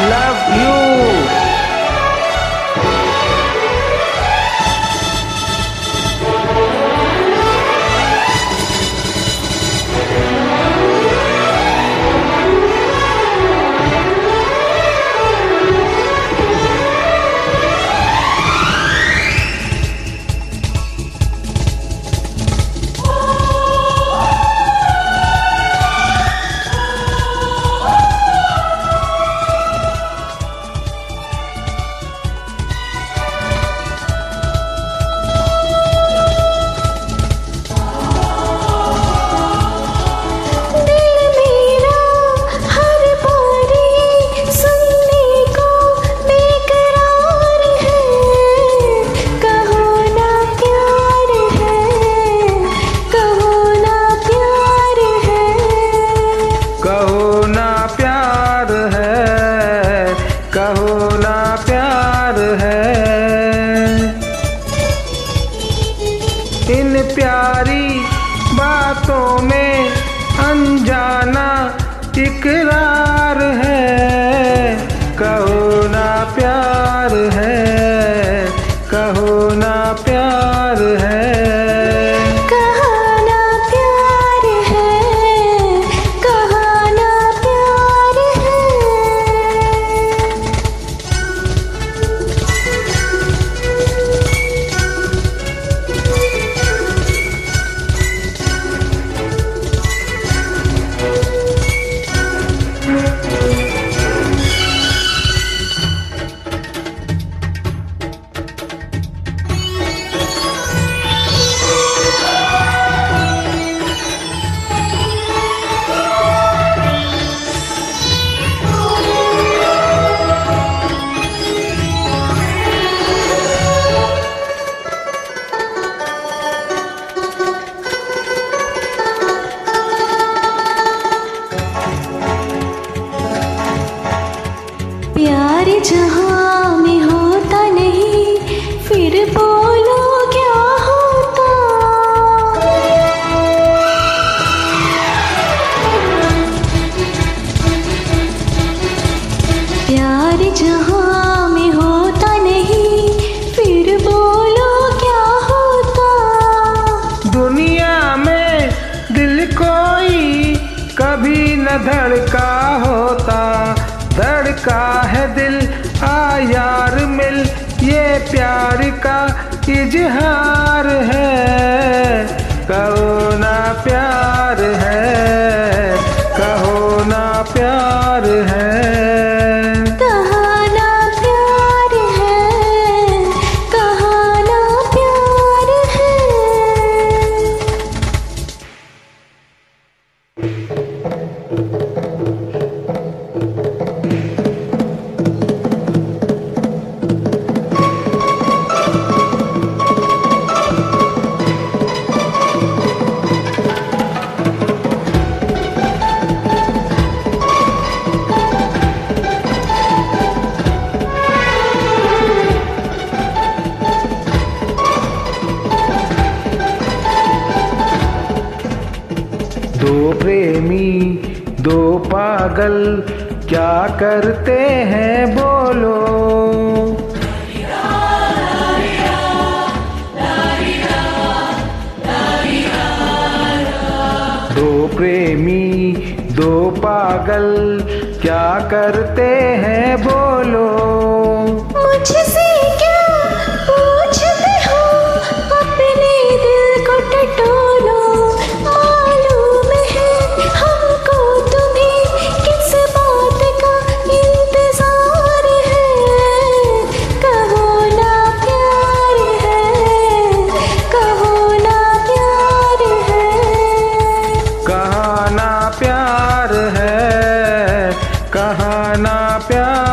Love you in प्यारी बातों में अनजाना इकरार है। कहो ना प्यार। प्यार जहाँ में होता नहीं, फिर बोलो क्या होता? प्यार जहाँ में होता नहीं, फिर बोलो क्या होता? दुनिया में दिल कोई कभी न धड़का होता। धड़का है दिल आ यार मिल ये प्यार का इजहार है। दो प्रेमी, दो पागल, क्या करते हैं बोलो? दो प्रेमी, दो पागल, क्या करते हैं बोलो प्यार